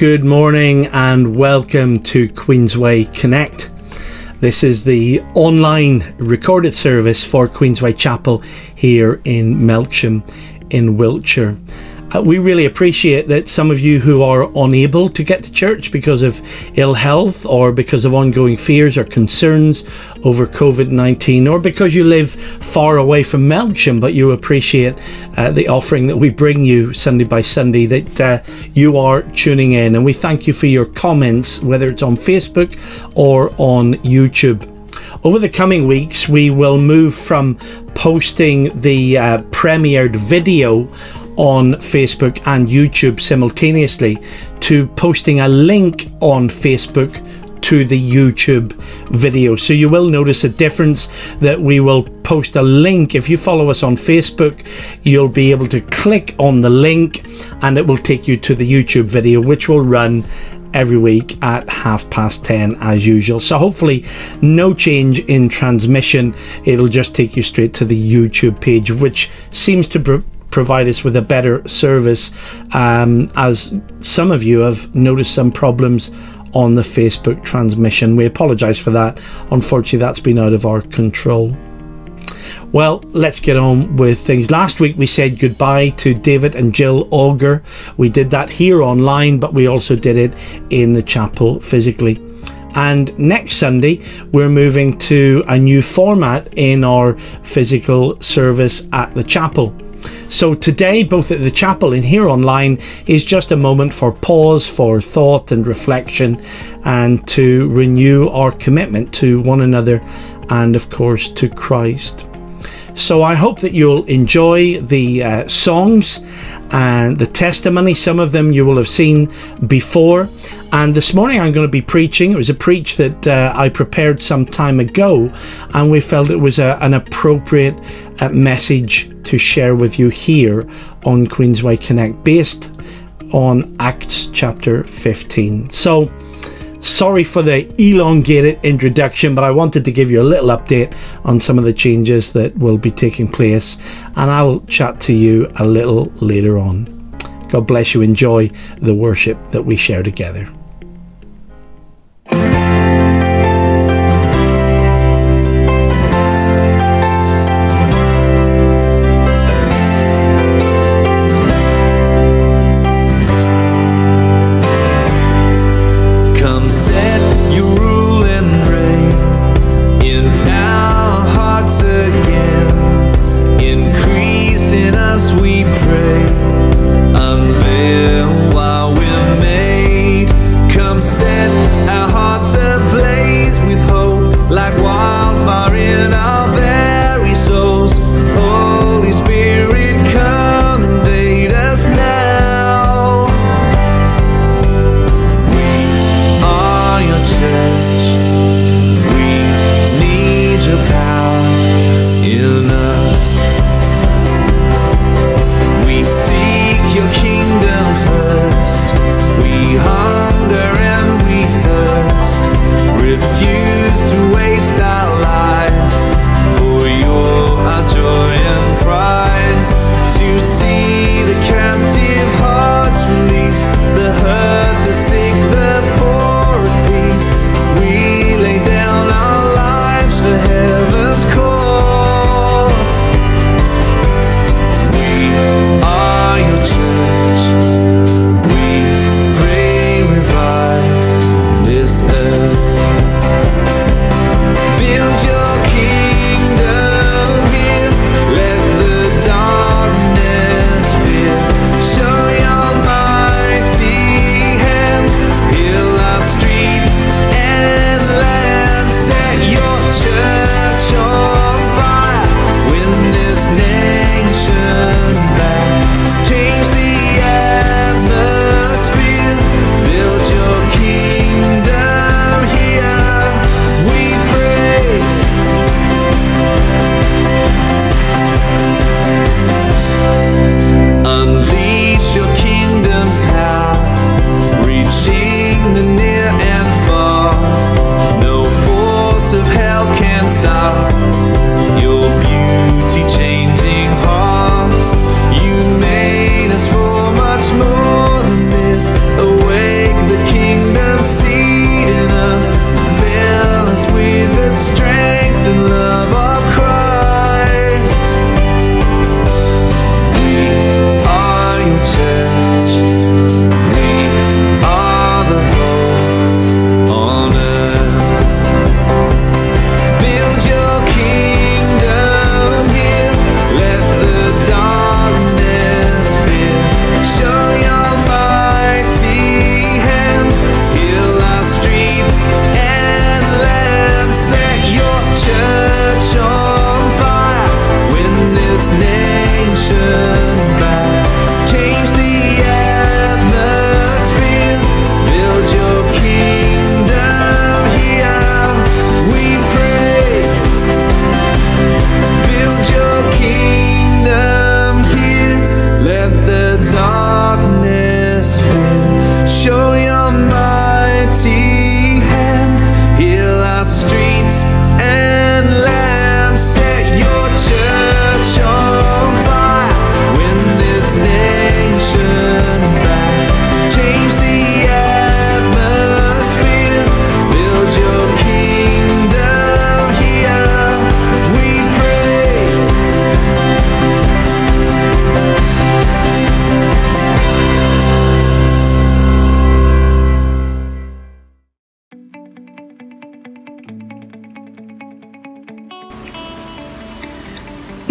Good morning and welcome to Queensway Connect. This is the online recorded service for Queensway Chapel here in Melksham in Wiltshire. Uh, we really appreciate that some of you who are unable to get to church because of ill health or because of ongoing fears or concerns over COVID 19 or because you live far away from Melksham, but you appreciate uh, the offering that we bring you Sunday by Sunday, that uh, you are tuning in. And we thank you for your comments, whether it's on Facebook or on YouTube. Over the coming weeks, we will move from posting the uh, premiered video on Facebook and YouTube simultaneously to posting a link on Facebook to the YouTube video. So you will notice a difference that we will post a link. If you follow us on Facebook, you'll be able to click on the link and it will take you to the YouTube video, which will run every week at half past 10 as usual. So hopefully no change in transmission. It'll just take you straight to the YouTube page, which seems to provide us with a better service um, as some of you have noticed some problems on the Facebook transmission. We apologize for that. Unfortunately, that's been out of our control. Well, let's get on with things. Last week we said goodbye to David and Jill Auger. We did that here online, but we also did it in the chapel physically. And next Sunday, we're moving to a new format in our physical service at the chapel. So today, both at the chapel and here online, is just a moment for pause, for thought and reflection, and to renew our commitment to one another and, of course, to Christ. So I hope that you'll enjoy the uh, songs and the testimony. Some of them you will have seen before. And this morning I'm going to be preaching. It was a preach that uh, I prepared some time ago, and we felt it was a, an appropriate uh, message to share with you here on Queensway Connect, based on Acts chapter 15. So, sorry for the elongated introduction, but I wanted to give you a little update on some of the changes that will be taking place, and I'll chat to you a little later on. God bless you. Enjoy the worship that we share together.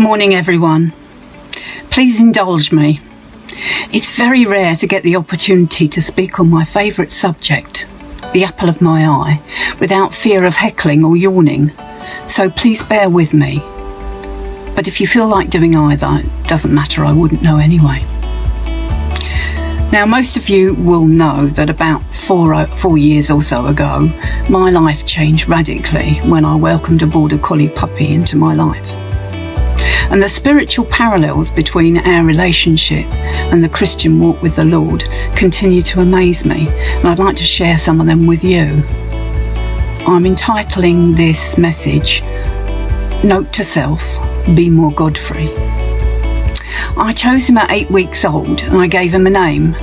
Morning, everyone. Please indulge me. It's very rare to get the opportunity to speak on my favourite subject, the apple of my eye, without fear of heckling or yawning, so please bear with me. But if you feel like doing either, it doesn't matter, I wouldn't know anyway. Now, most of you will know that about four, uh, four years or so ago, my life changed radically when I welcomed a border collie puppy into my life and the spiritual parallels between our relationship and the Christian walk with the Lord continue to amaze me, and I'd like to share some of them with you. I'm entitling this message Note to Self Be More Godfrey. I chose him at eight weeks old and I gave him a name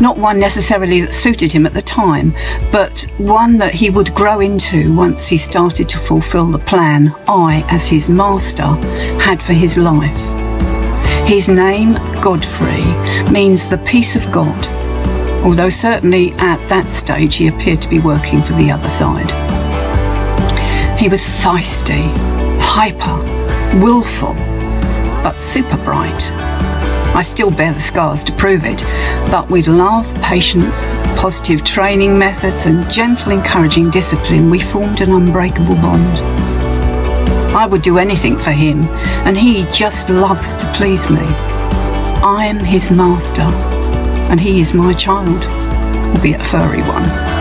not one necessarily that suited him at the time, but one that he would grow into once he started to fulfill the plan I, as his master, had for his life. His name, Godfrey, means the peace of God, although certainly at that stage he appeared to be working for the other side. He was feisty, hyper, willful, but super bright I still bear the scars to prove it, but with love, patience, positive training methods, and gentle, encouraging discipline, we formed an unbreakable bond. I would do anything for him, and he just loves to please me. I am his master, and he is my child, albeit a furry one.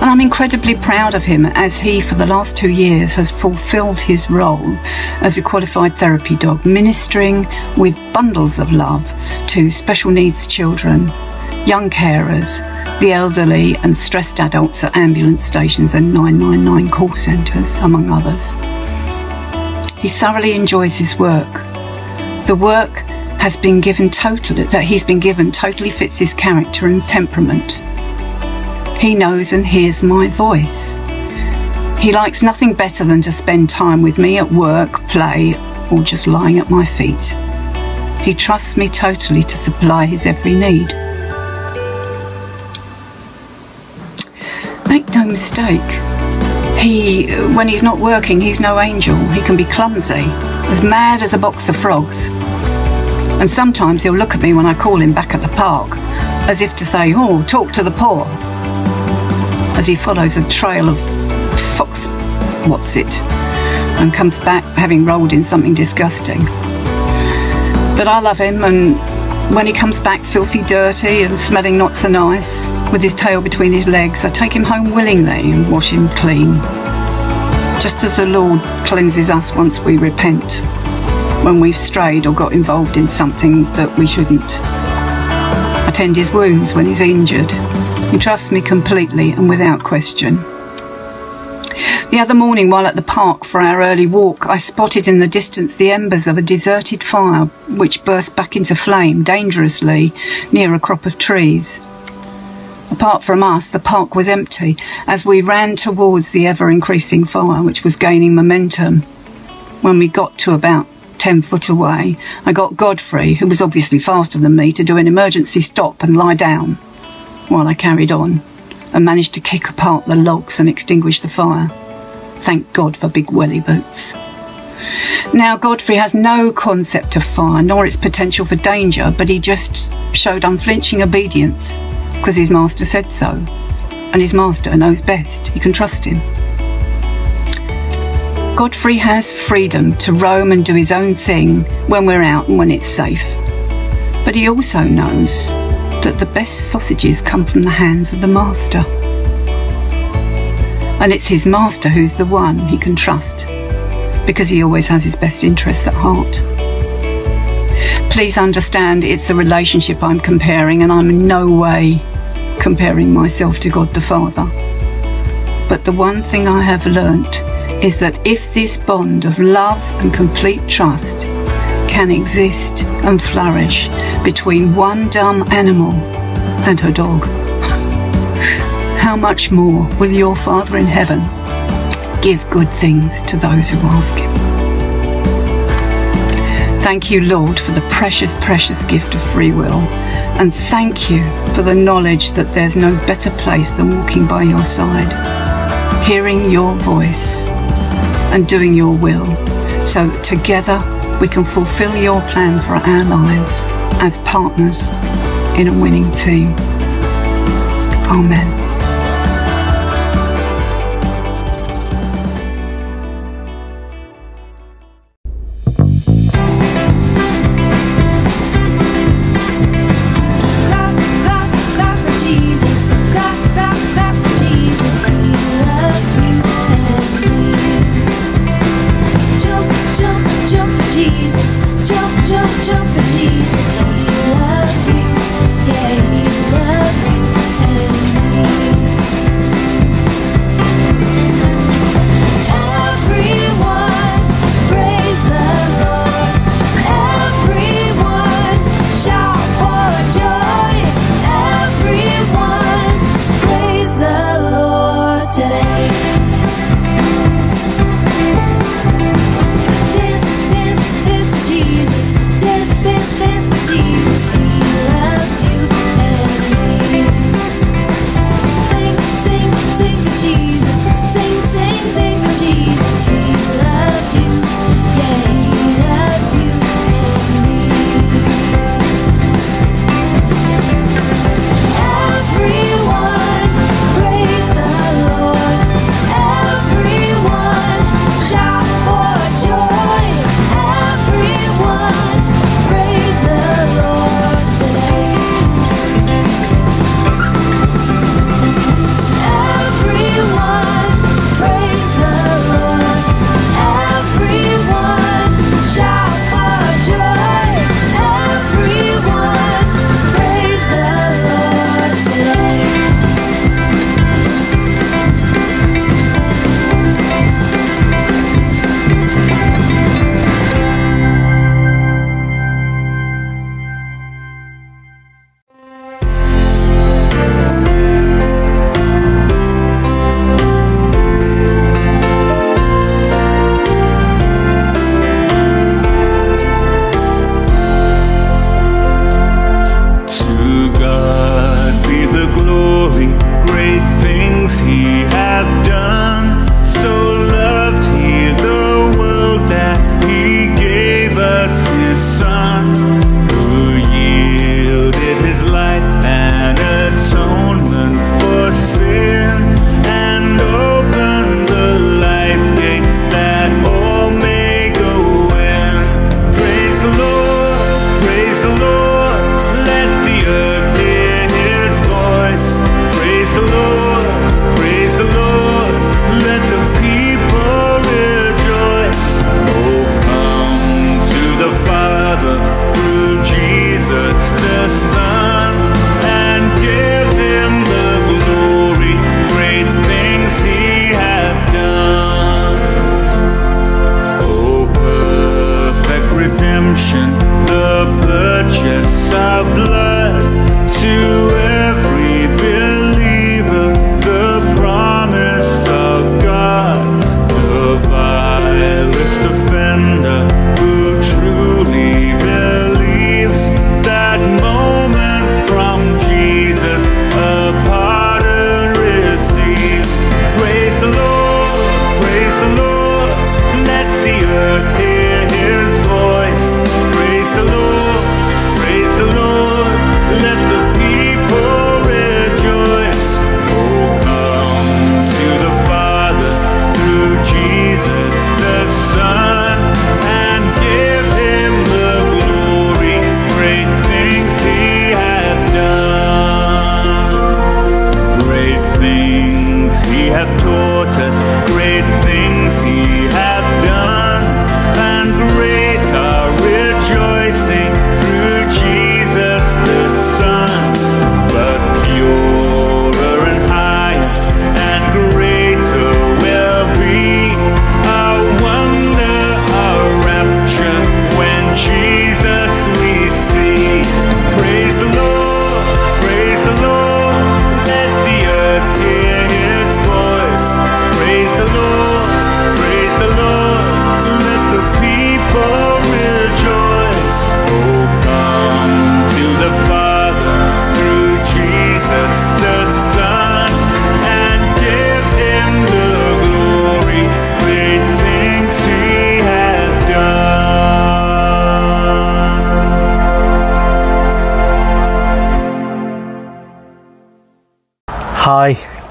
And I'm incredibly proud of him as he, for the last two years, has fulfilled his role as a qualified therapy dog, ministering with bundles of love to special needs children, young carers, the elderly, and stressed adults at ambulance stations and 999 call centres, among others. He thoroughly enjoys his work. The work has been given totally that he's been given totally fits his character and temperament. He knows and hears my voice. He likes nothing better than to spend time with me at work, play, or just lying at my feet. He trusts me totally to supply his every need. Make no mistake, he, when he's not working, he's no angel. He can be clumsy, as mad as a box of frogs. And sometimes he'll look at me when I call him back at the park, as if to say, Oh, talk to the poor as he follows a trail of fox what's it and comes back having rolled in something disgusting. But I love him and when he comes back filthy dirty and smelling not so nice, with his tail between his legs, I take him home willingly and wash him clean. Just as the Lord cleanses us once we repent, when we've strayed or got involved in something that we shouldn't. I tend his wounds when he's injured he trusts me completely and without question. The other morning, while at the park for our early walk, I spotted in the distance the embers of a deserted fire which burst back into flame dangerously near a crop of trees. Apart from us, the park was empty as we ran towards the ever increasing fire, which was gaining momentum. When we got to about 10 foot away, I got Godfrey, who was obviously faster than me, to do an emergency stop and lie down while I carried on and managed to kick apart the logs and extinguish the fire. Thank God for big welly boots. Now, Godfrey has no concept of fire nor its potential for danger, but he just showed unflinching obedience because his master said so. And his master knows best. He can trust him. Godfrey has freedom to roam and do his own thing when we're out and when it's safe. But he also knows that the best sausages come from the hands of the master. And it's his master who's the one he can trust, because he always has his best interests at heart. Please understand it's the relationship I'm comparing, and I'm in no way comparing myself to God the Father. But the one thing I have learnt is that if this bond of love and complete trust can exist and flourish between one dumb animal and her dog. How much more will your Father in heaven give good things to those who ask him? Thank you, Lord, for the precious, precious gift of free will. And thank you for the knowledge that there's no better place than walking by your side, hearing your voice and doing your will, so that together we can fulfill your plan for our lives as partners in a winning team. Amen.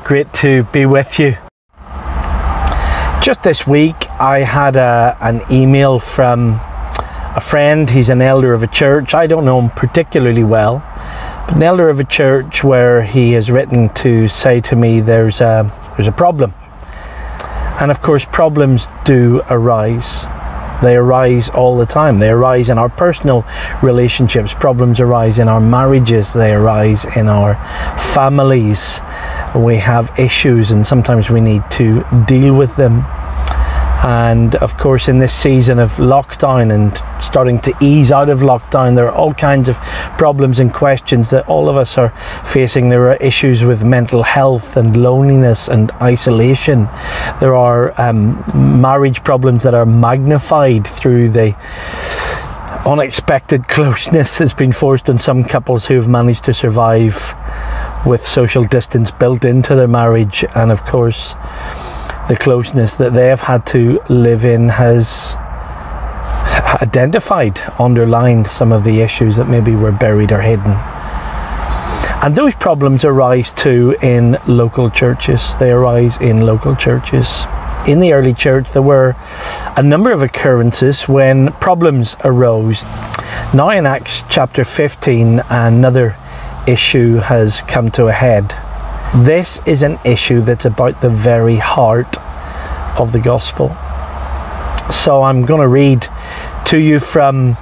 Great to be with you. Just this week, I had a, an email from a friend. He's an elder of a church. I don't know him particularly well, but an elder of a church where he has written to say to me there's a, there's a problem. And of course, problems do arise. They arise all the time. They arise in our personal relationships. Problems arise in our marriages. They arise in our families. We have issues, and sometimes we need to deal with them. And of course, in this season of lockdown and starting to ease out of lockdown, there are all kinds of problems and questions that all of us are facing. There are issues with mental health and loneliness and isolation. There are um, marriage problems that are magnified through the unexpected closeness that's been forced on some couples who have managed to survive with social distance built into their marriage. And of course, the closeness that they have had to live in has identified, underlined some of the issues that maybe were buried or hidden. And those problems arise too in local churches. They arise in local churches. In the early church, there were a number of occurrences when problems arose. Now, in Acts chapter 15, another issue has come to a head. This is an issue that's about the very heart of the gospel. So I'm going to read to you from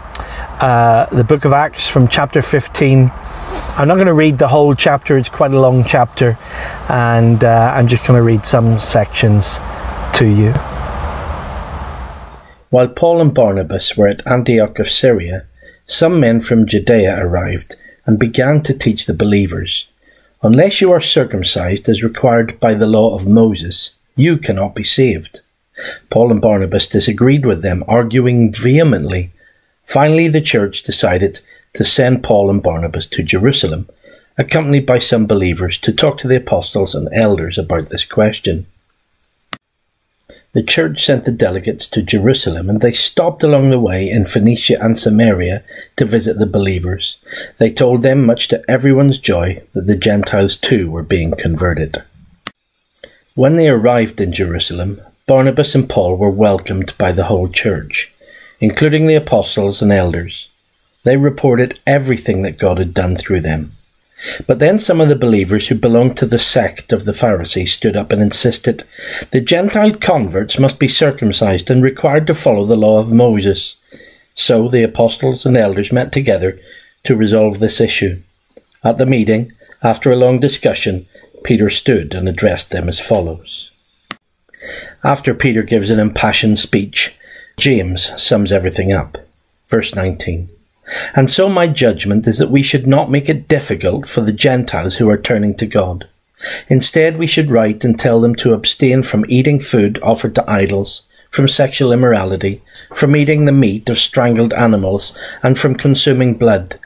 uh, the book of Acts from chapter 15. I'm not going to read the whole chapter, it's quite a long chapter, and uh, I'm just going to read some sections to you. While Paul and Barnabas were at Antioch of Syria, some men from Judea arrived and began to teach the believers Unless you are circumcised as required by the law of Moses, you cannot be saved. Paul and Barnabas disagreed with them, arguing vehemently. Finally, the church decided to send Paul and Barnabas to Jerusalem, accompanied by some believers, to talk to the apostles and elders about this question. The church sent the delegates to Jerusalem, and they stopped along the way in Phoenicia and Samaria to visit the believers. They told them, much to everyone's joy, that the Gentiles too were being converted. When they arrived in Jerusalem, Barnabas and Paul were welcomed by the whole church, including the apostles and elders. They reported everything that God had done through them. But then some of the believers who belonged to the sect of the Pharisees stood up and insisted the Gentile converts must be circumcised and required to follow the law of Moses. So the apostles and elders met together to resolve this issue. At the meeting, after a long discussion, Peter stood and addressed them as follows. After Peter gives an impassioned speech, James sums everything up. Verse 19. And so my judgment is that we should not make it difficult for the Gentiles who are turning to God. Instead, we should write and tell them to abstain from eating food offered to idols, from sexual immorality, from eating the meat of strangled animals, and from consuming blood.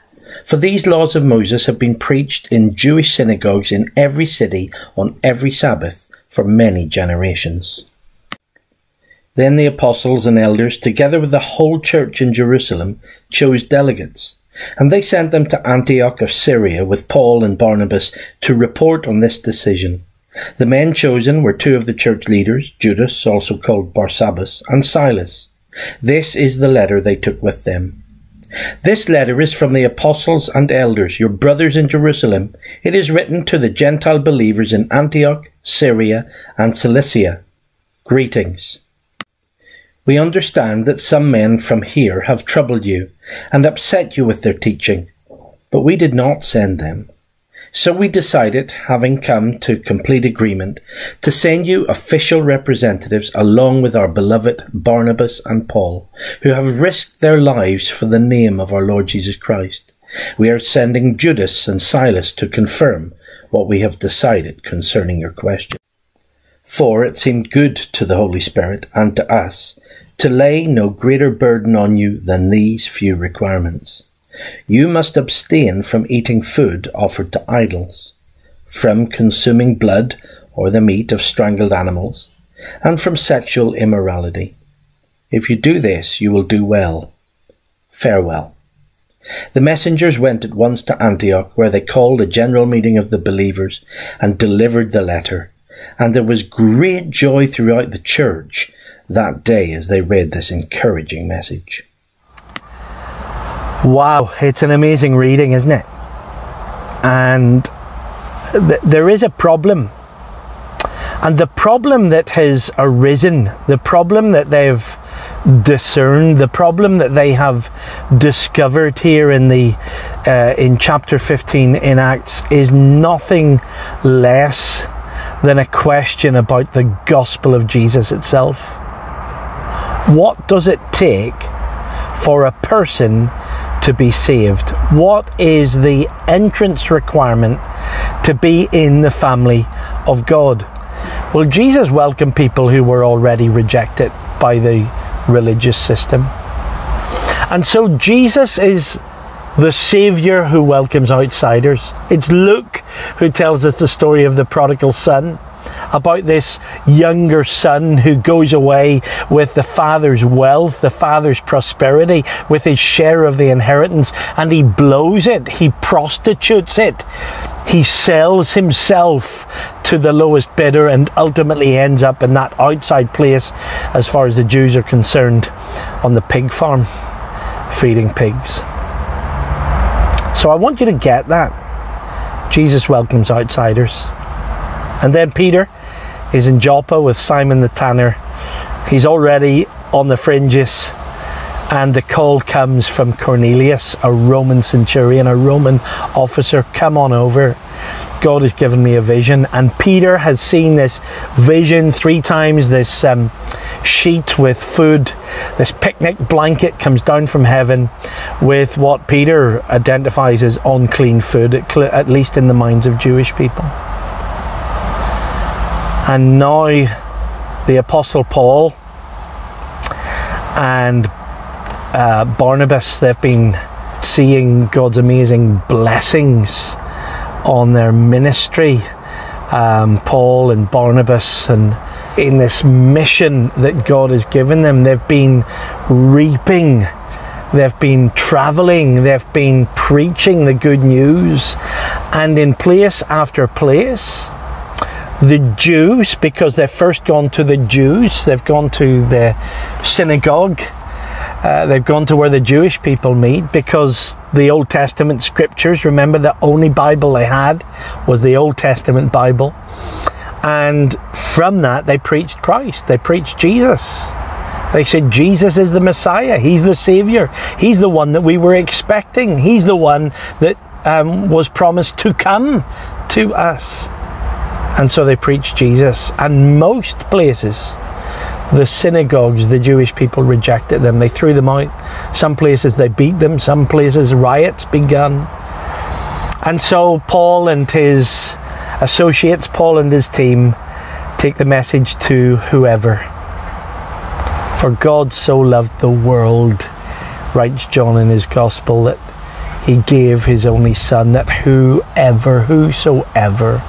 For these laws of Moses have been preached in Jewish synagogues in every city on every Sabbath for many generations. Then the apostles and elders, together with the whole church in Jerusalem, chose delegates, and they sent them to Antioch of Syria with Paul and Barnabas to report on this decision. The men chosen were two of the church leaders, Judas, also called Barsabbas, and Silas. This is the letter they took with them. This letter is from the apostles and elders, your brothers in Jerusalem. It is written to the Gentile believers in Antioch, Syria, and Cilicia. Greetings. We understand that some men from here have troubled you and upset you with their teaching, but we did not send them. So we decided, having come to complete agreement, to send you official representatives along with our beloved Barnabas and Paul, who have risked their lives for the name of our Lord Jesus Christ. We are sending Judas and Silas to confirm what we have decided concerning your question. For it seemed good to the Holy Spirit and to us to lay no greater burden on you than these few requirements. You must abstain from eating food offered to idols, from consuming blood or the meat of strangled animals, and from sexual immorality. If you do this, you will do well. Farewell. The messengers went at once to Antioch, where they called a general meeting of the believers and delivered the letter. And there was great joy throughout the church that day as they read this encouraging message. Wow, it's an amazing reading, isn't it? And th- there is a problem. And the problem that has arisen, the problem that they've discerned, the problem that they have discovered here in the uh, in chapter 15 in Acts is nothing less than a question about the gospel of Jesus itself. What does it take for a person to be saved? What is the entrance requirement to be in the family of God? Well, Jesus welcomed people who were already rejected by the religious system. And so Jesus is the Saviour who welcomes outsiders. It's Luke who tells us the story of the prodigal son about this younger son who goes away with the father's wealth, the father's prosperity, with his share of the inheritance, and he blows it, he prostitutes it, he sells himself to the lowest bidder, and ultimately ends up in that outside place, as far as the Jews are concerned, on the pig farm, feeding pigs. So I want you to get that. Jesus welcomes outsiders. And then Peter is in Joppa with Simon the tanner. He's already on the fringes, and the call comes from Cornelius, a Roman centurion, a Roman officer. Come on over. God has given me a vision, and Peter has seen this vision three times. This um, sheet with food, this picnic blanket comes down from heaven with what Peter identifies as unclean food, at, least in the minds of Jewish people. And now the Apostle Paul and uh, Barnabas, they've been seeing God's amazing blessings on their ministry. Um, Paul and Barnabas, and in this mission that God has given them, they've been reaping, they've been traveling, they've been preaching the good news, and in place after place, the Jews, because they've first gone to the Jews, they've gone to the synagogue, uh, they've gone to where the Jewish people meet because the Old Testament scriptures, remember, the only Bible they had was the Old Testament Bible. And from that, they preached Christ, they preached Jesus. They said Jesus is the Messiah, He's the Savior, He's the one that we were expecting, He's the one that um, was promised to come to us. And so they preached Jesus. And most places, the synagogues, the Jewish people rejected them. They threw them out. Some places they beat them, some places riots began. And so Paul and his associates, Paul and his team, take the message to whoever. For God so loved the world, writes John in his gospel, that he gave his only son, that whoever, whosoever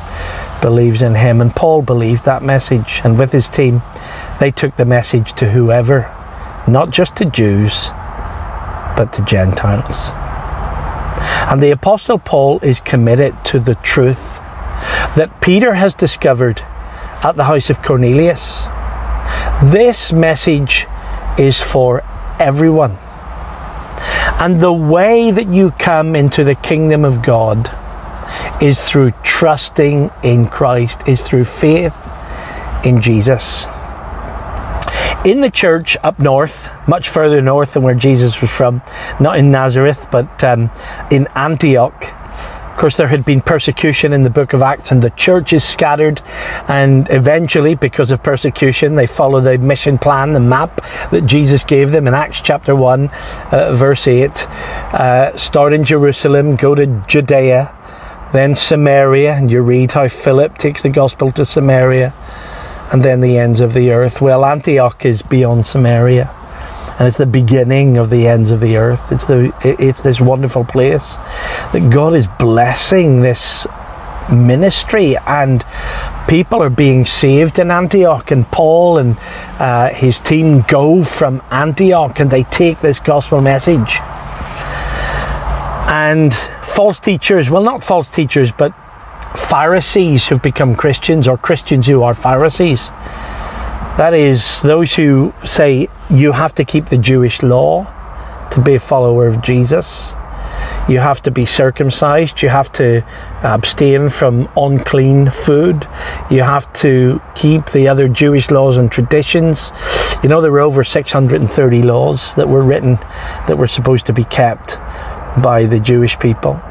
believes in him. And Paul believed that message, and with his team, they took the message to whoever, not just to Jews, but to Gentiles. And the Apostle Paul is committed to the truth that Peter has discovered at the house of Cornelius. This message is for everyone. And the way that you come into the kingdom of God is through trusting in Christ, is through faith in Jesus. In the church up north, much further north than where Jesus was from, not in Nazareth, but um, in Antioch, of course, there had been persecution in the book of Acts, and the church is scattered. And eventually, because of persecution, they follow the mission plan, the map that Jesus gave them in Acts chapter 1, uh, verse 8. Uh, start in Jerusalem, go to Judea, then Samaria, and you read how Philip takes the gospel to Samaria, and then the ends of the earth. Well, Antioch is beyond Samaria and it's the beginning of the ends of the earth. It's the it's this wonderful place that God is blessing this ministry and people are being saved in Antioch and Paul and uh, his team go from Antioch and they take this gospel message. And false teachers, well, not false teachers, but Pharisees who've become Christians or Christians who are Pharisees. That is, those who say you have to keep the Jewish law to be a follower of Jesus. You have to be circumcised. You have to abstain from unclean food. You have to keep the other Jewish laws and traditions. You know, there were over 630 laws that were written that were supposed to be kept by the Jewish people.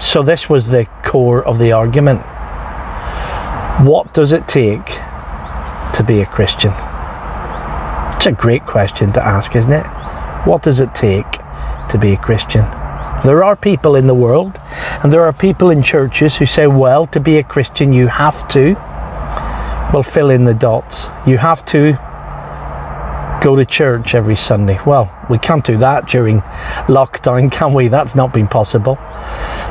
So, this was the core of the argument. What does it take to be a Christian? It's a great question to ask, isn't it? What does it take to be a Christian? There are people in the world, and there are people in churches who say, well, to be a Christian, you have to. Well, fill in the dots. You have to go to church every Sunday. Well, we can't do that during lockdown, can we? That's not been possible.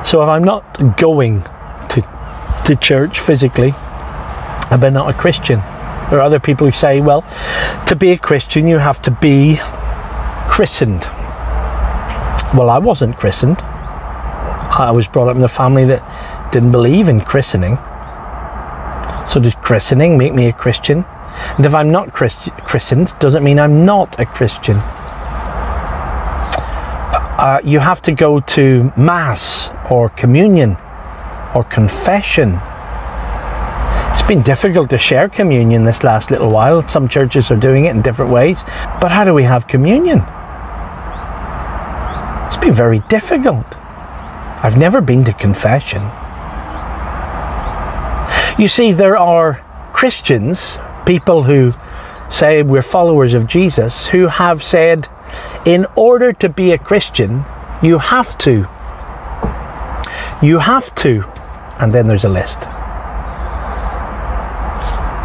So if I'm not going to, to church physically, I've been not a Christian. There are other people who say, well, to be a Christian, you have to be christened. Well, I wasn't christened. I was brought up in a family that didn't believe in christening. So does christening make me a Christian? And if I'm not Christ- christened, doesn't mean I'm not a Christian. Uh, you have to go to Mass or communion or confession. It's been difficult to share communion this last little while. Some churches are doing it in different ways. But how do we have communion? It's been very difficult. I've never been to confession. You see, there are Christians, people who say we're followers of Jesus, who have said, in order to be a Christian, you have to. You have to. And then there's a list.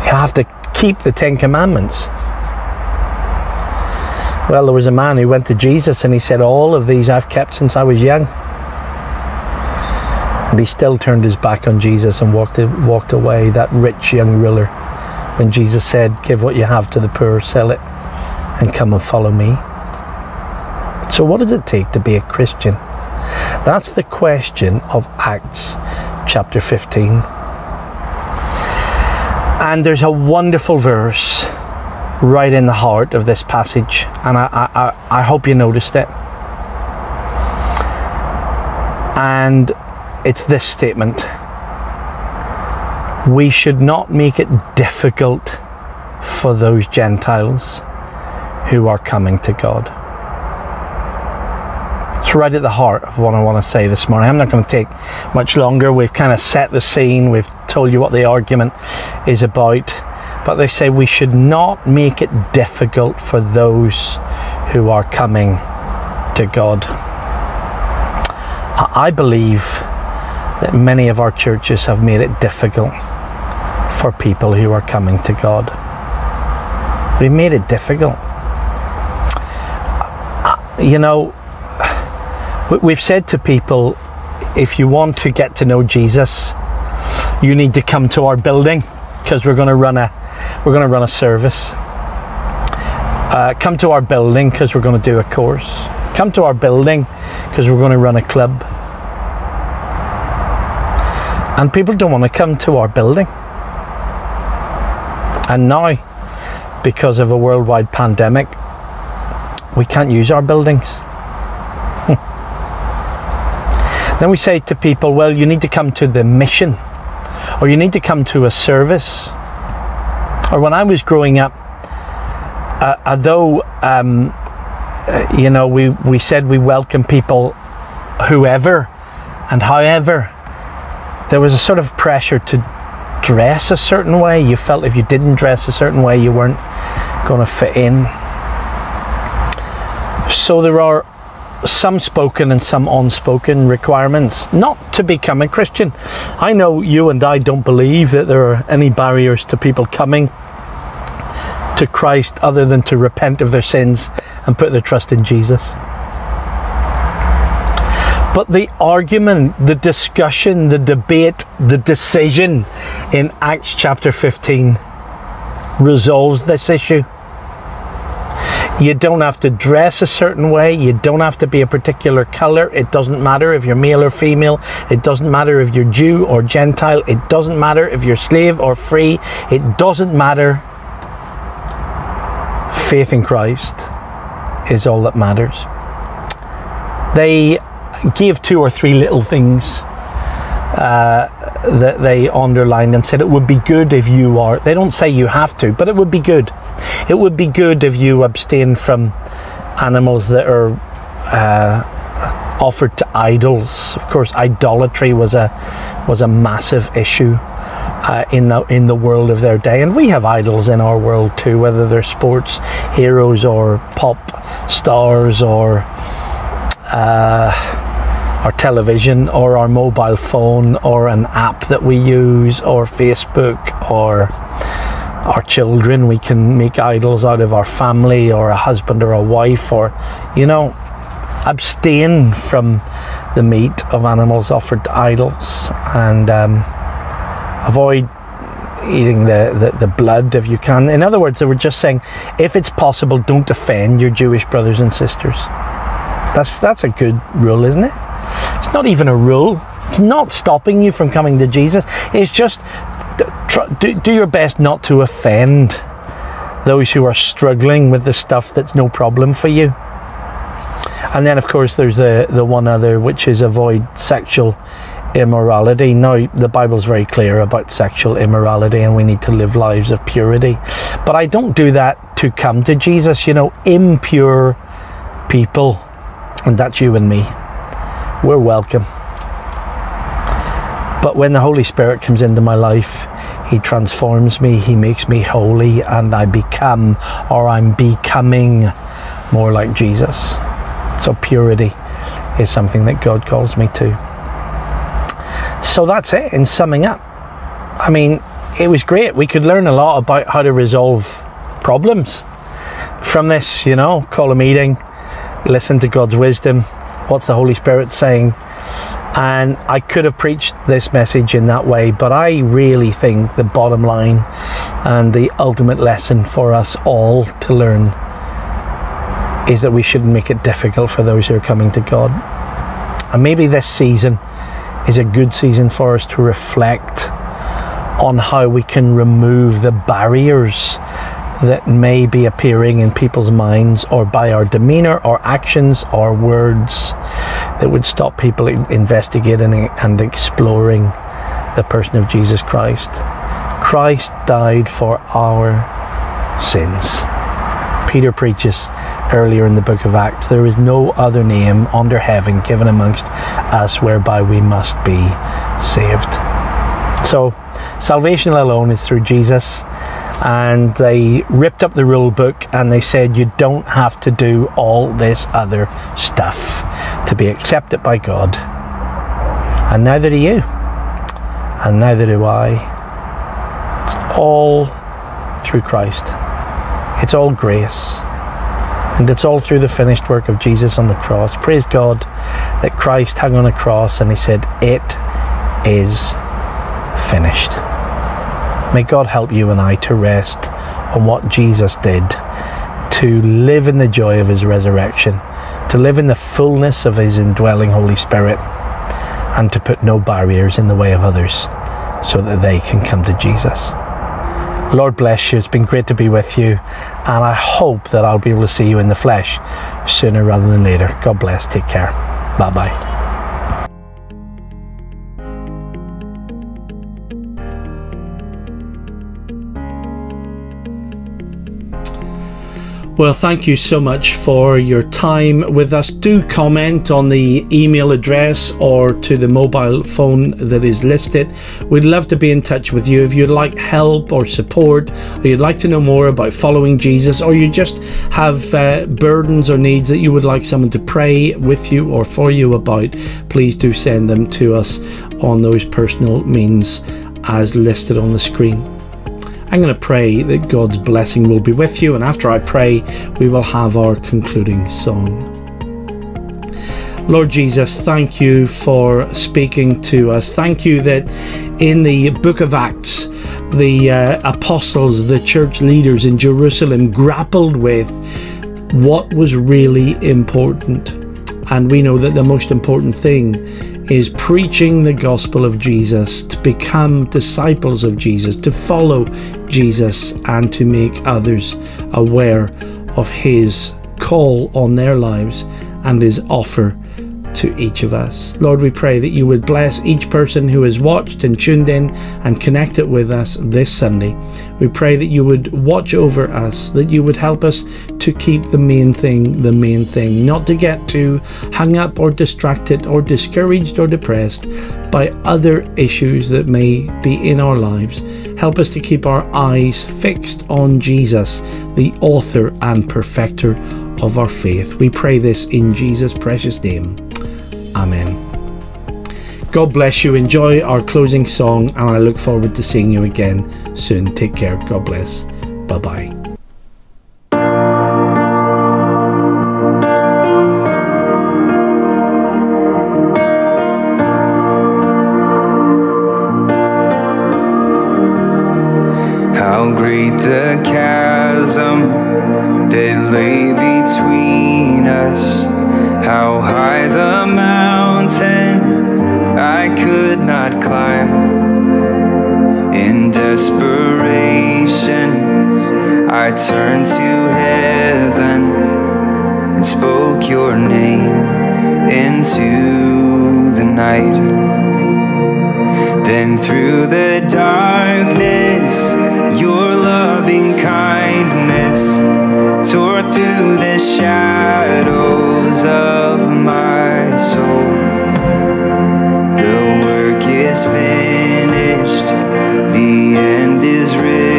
You have to keep the Ten Commandments. Well, there was a man who went to Jesus and he said, All of these I've kept since I was young. And he still turned his back on Jesus and walked, walked away, that rich young ruler, when Jesus said, Give what you have to the poor, sell it, and come and follow me. So, what does it take to be a Christian? That's the question of Acts chapter 15. And there's a wonderful verse right in the heart of this passage, and I, I, I- hope you noticed it. And it's this statement We should not make it difficult for those Gentiles who are coming to God. Right at the heart of what I want to say this morning. I'm not going to take much longer. We've kind of set the scene, we've told you what the argument is about. But they say we should not make it difficult for those who are coming to God. I believe that many of our churches have made it difficult for people who are coming to God. We've made it difficult. You know, we've said to people if you want to get to know Jesus, you need to come to our building because we're going to run a we're going to run a service. Uh, come to our building because we're going to do a course. Come to our building because we're going to run a club. And people don't want to come to our building. And now, because of a worldwide pandemic, we can't use our buildings. Then we say to people, well, you need to come to the mission, or you need to come to a service. Or when I was growing up, uh, although um, uh, you know we, we said we welcome people, whoever and however, there was a sort of pressure to dress a certain way. You felt if you didn't dress a certain way, you weren't going to fit in. So there are some spoken and some unspoken requirements not to become a Christian. I know you and I don't believe that there are any barriers to people coming to Christ other than to repent of their sins and put their trust in Jesus. But the argument, the discussion, the debate, the decision in Acts chapter 15 resolves this issue. You don't have to dress a certain way. You don't have to be a particular color. It doesn't matter if you're male or female. It doesn't matter if you're Jew or Gentile. It doesn't matter if you're slave or free. It doesn't matter. Faith in Christ is all that matters. They gave two or three little things uh, that they underlined and said it would be good if you are. They don't say you have to, but it would be good. It would be good if you abstain from animals that are uh, offered to idols. Of course, idolatry was a was a massive issue uh, in the in the world of their day, and we have idols in our world too, whether they're sports heroes or pop stars or our television or our mobile phone or an app that we use or Facebook or our children. We can make idols out of our family or a husband or a wife or, you know, abstain from the meat of animals offered to idols and um, avoid eating the, the, the blood if you can. In other words, they were just saying if it's possible, don't offend your Jewish brothers and sisters. That's that's a good rule, isn't it? It's not even a rule. It's not stopping you from coming to Jesus. It's just do, do your best not to offend those who are struggling with the stuff that's no problem for you. And then, of course, there's the, the one other, which is avoid sexual immorality. Now, the Bible's very clear about sexual immorality, and we need to live lives of purity. But I don't do that to come to Jesus. You know, impure people, and that's you and me, we're welcome. But when the Holy Spirit comes into my life, He transforms me, He makes me holy, and I become, or I'm becoming, more like Jesus. So, purity is something that God calls me to. So, that's it in summing up. I mean, it was great. We could learn a lot about how to resolve problems from this, you know, call a meeting, listen to God's wisdom, what's the Holy Spirit saying. And I could have preached this message in that way, but I really think the bottom line and the ultimate lesson for us all to learn is that we shouldn't make it difficult for those who are coming to God. And maybe this season is a good season for us to reflect on how we can remove the barriers that may be appearing in people's minds or by our demeanor or actions or words that would stop people investigating and exploring the person of Jesus Christ. Christ died for our sins. Peter preaches earlier in the book of Acts there is no other name under heaven given amongst us whereby we must be saved. So, salvation alone is through Jesus. And they ripped up the rule book and they said, You don't have to do all this other stuff to be accepted by God. And neither do you. And neither do I. It's all through Christ, it's all grace. And it's all through the finished work of Jesus on the cross. Praise God that Christ hung on a cross and he said, It is finished. May God help you and I to rest on what Jesus did, to live in the joy of his resurrection, to live in the fullness of his indwelling Holy Spirit, and to put no barriers in the way of others so that they can come to Jesus. Lord bless you. It's been great to be with you, and I hope that I'll be able to see you in the flesh sooner rather than later. God bless. Take care. Bye bye. Well, thank you so much for your time with us. Do comment on the email address or to the mobile phone that is listed. We'd love to be in touch with you if you'd like help or support, or you'd like to know more about following Jesus, or you just have uh, burdens or needs that you would like someone to pray with you or for you about. Please do send them to us on those personal means as listed on the screen. I'm going to pray that God's blessing will be with you, and after I pray, we will have our concluding song. Lord Jesus, thank you for speaking to us. Thank you that in the book of Acts, the uh, apostles, the church leaders in Jerusalem grappled with what was really important. And we know that the most important thing is preaching the gospel of Jesus, to become disciples of Jesus, to follow Jesus, and to make others aware of his call on their lives and his offer to each of us. Lord, we pray that you would bless each person who has watched and tuned in and connected with us this Sunday. We pray that you would watch over us, that you would help us to keep the main thing the main thing, not to get too hung up or distracted or discouraged or depressed by other issues that may be in our lives. Help us to keep our eyes fixed on Jesus, the author and perfecter of our faith. We pray this in Jesus' precious name. Amen. God bless you. Enjoy our closing song, and I look forward to seeing you again soon. Take care. God bless. Bye bye. The chasm that lay between us. How high the mountain I could not climb. In desperation, I turned to heaven and spoke your name into the night. Then through the darkness, loving kindness tore through the shadows of my soul. The work is finished, the end is written.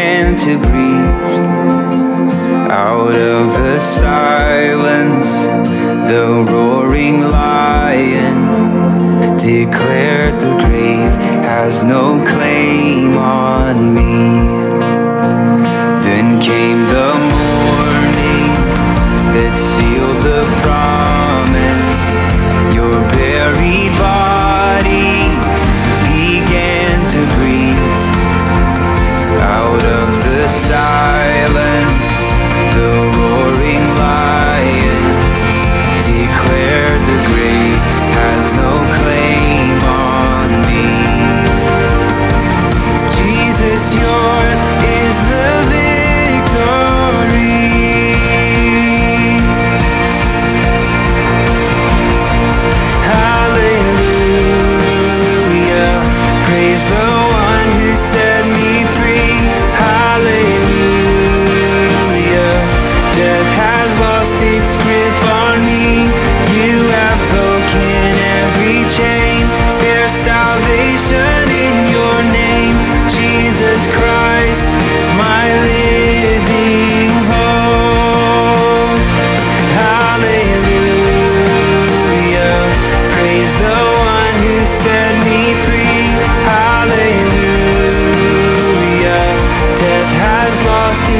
Began to breathe. Out of the silence, the roaring lion declared the grave has no claim on me. Then came the morning that sealed the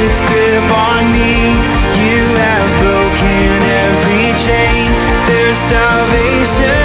grip on me. You have broken every chain. There's salvation